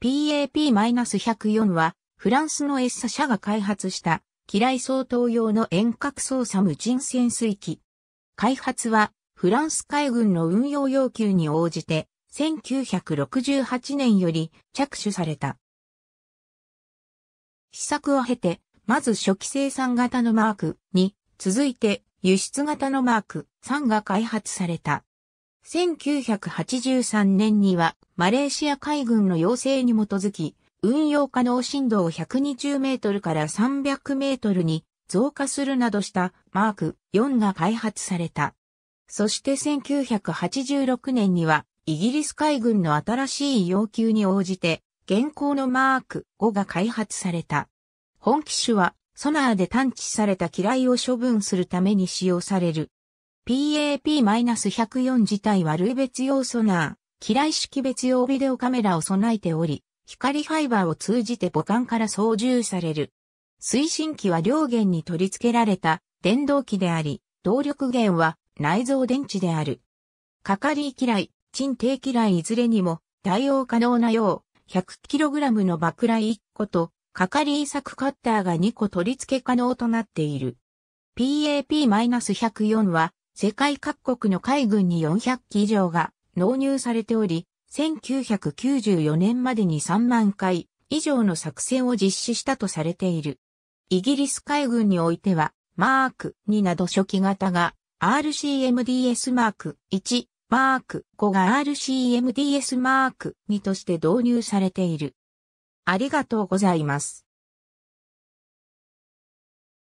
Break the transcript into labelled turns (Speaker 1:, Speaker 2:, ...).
Speaker 1: PAP-104 はフランスのエッサ社が開発した機雷相当用の遠隔操作無人潜水機。開発はフランス海軍の運用要求に応じて1968年より着手された。試作を経て、まず初期生産型のマークに続いて輸出型のマーク3が開発された。1983年にはマレーシア海軍の要請に基づき運用可能深度を120メートルから300メートルに増加するなどしたマーク4が開発された。そして1986年にはイギリス海軍の新しい要求に応じて現行のマーク5が開発された。本機種はソナーで探知された機雷を処分するために使用される。PAP-104 自体は類別用ソナー、機雷式別用ビデオカメラを備えており、光ファイバーを通じて母艦から操縦される。推進機は両舷に取り付けられた電動機であり、動力源は内蔵電池である。かかり機雷、沈低機雷いずれにも対応可能なよう 100kg の爆雷1個とかかり作カッターが2個取り付け可能となっている。PAP-104 は世界各国の海軍に400機以上が納入されており、1994年までに3万回以上の作戦を実施したとされている。イギリス海軍においては、マーク2など初期型が RCMDS マーク1、マーク5が RCMDS マーク2として導入されている。ありがとうございます。